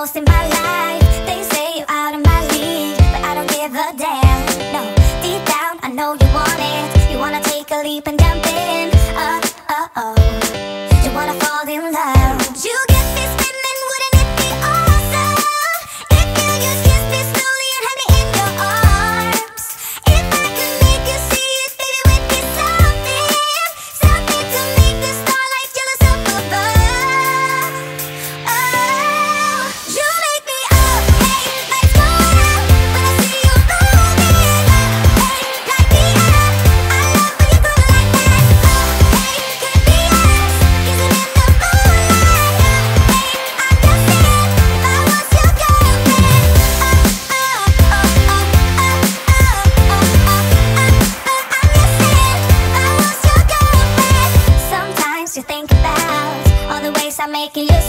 most in my life. que yo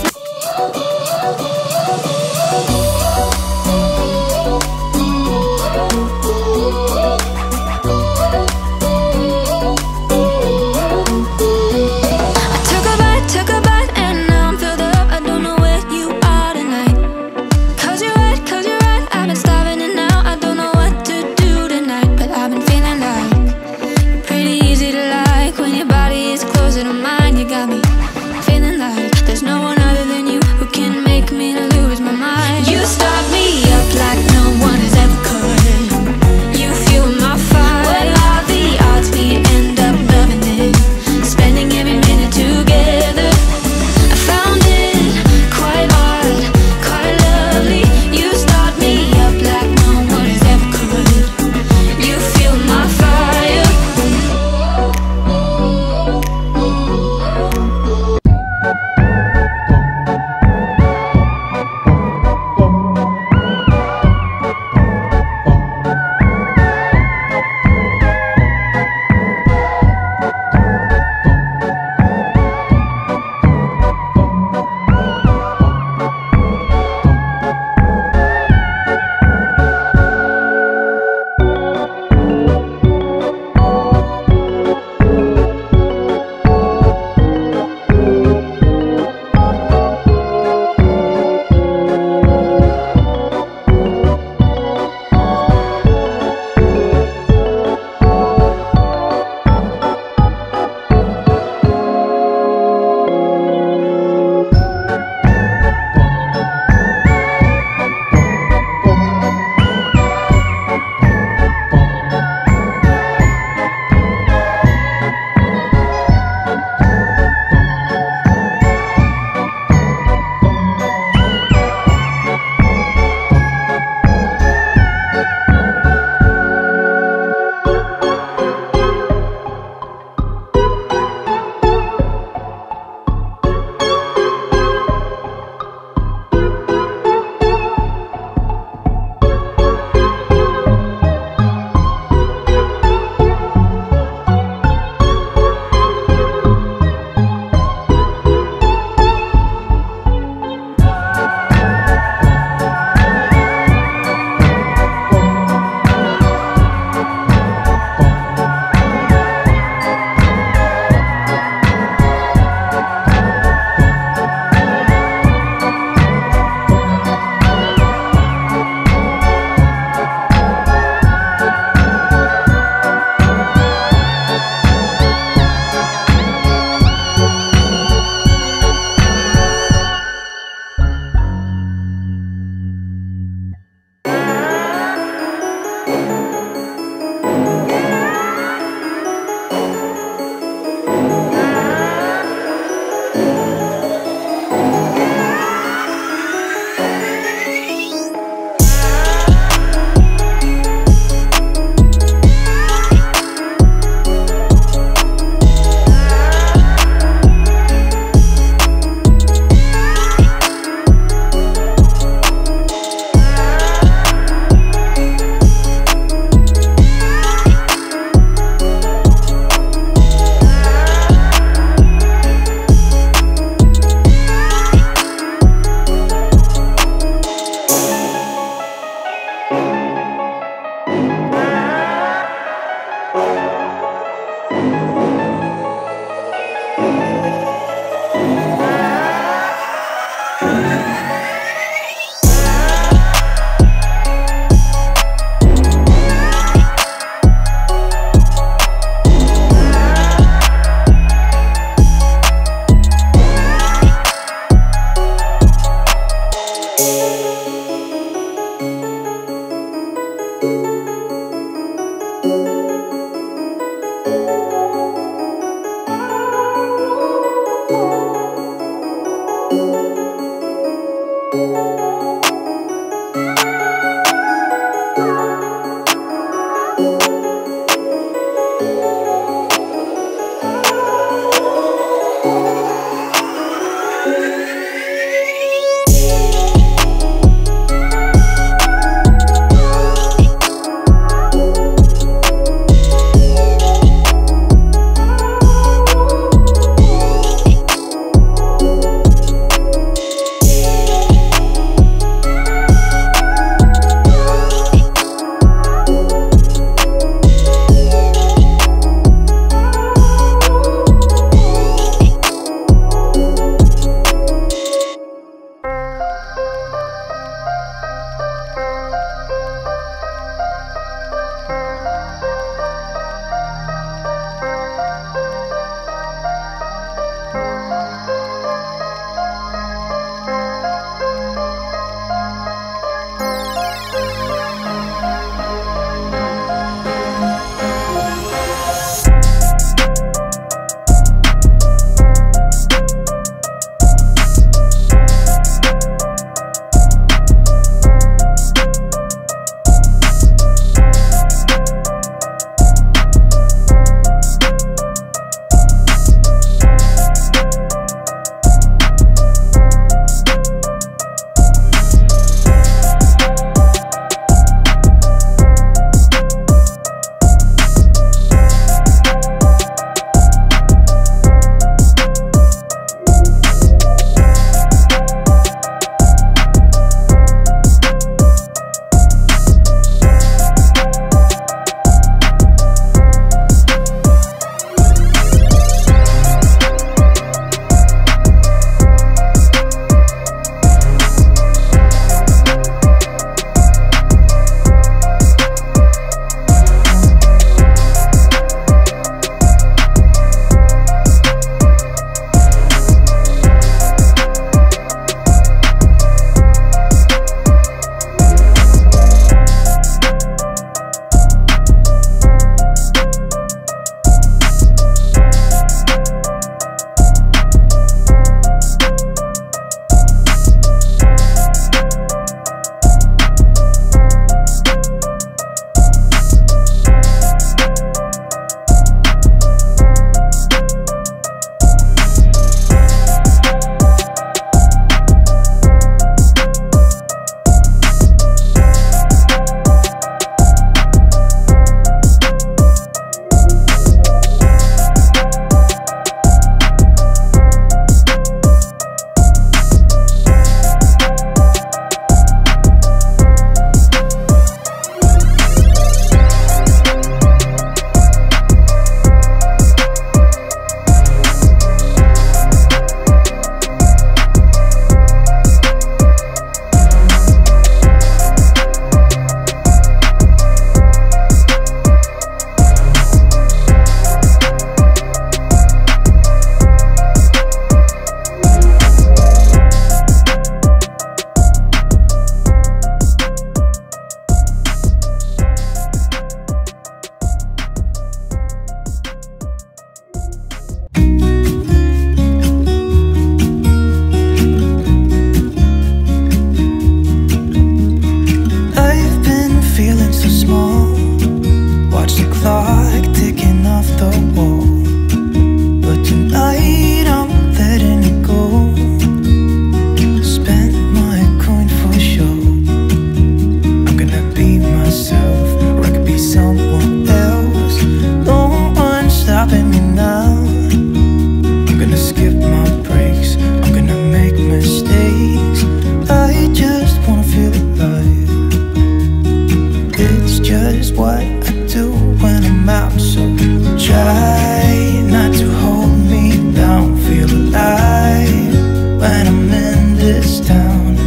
this town.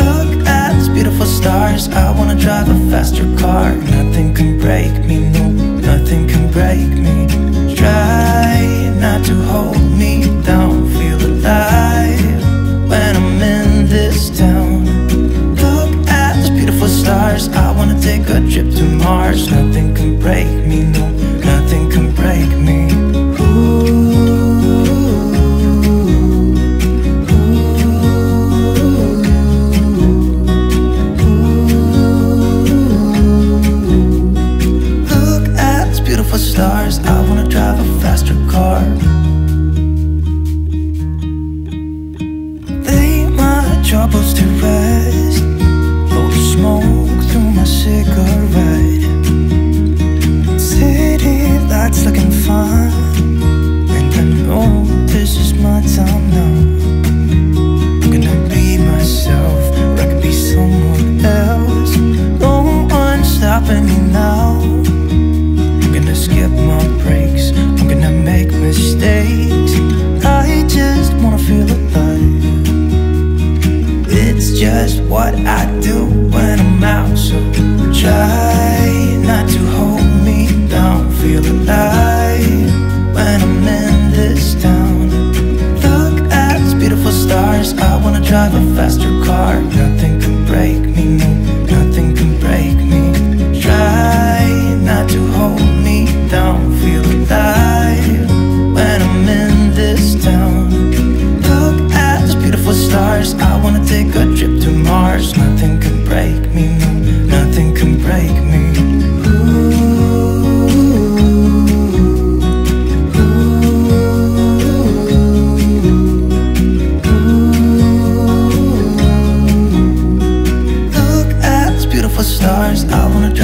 Look at these beautiful stars. I wanna drive a faster car. Nothing can break me, no, nothing can break me. Try not to hold me down. Feel alive when I'm in this town. Look at these beautiful stars. I wanna take a trip to Mars. Nothing can break me, no,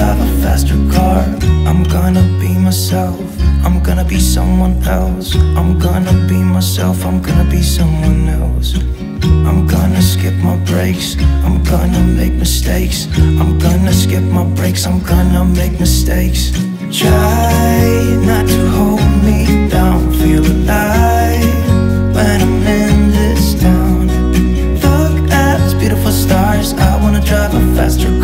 drive a faster car. I'm gonna be myself. I'm gonna be someone else. I'm gonna be myself. I'm gonna be someone else. I'm gonna skip my breaks. I'm gonna make mistakes. I'm gonna skip my breaks. I'm gonna make mistakes. Try not to hold me down. Feel alive when I'm in this town. Look at these beautiful stars. I wanna drive a faster car.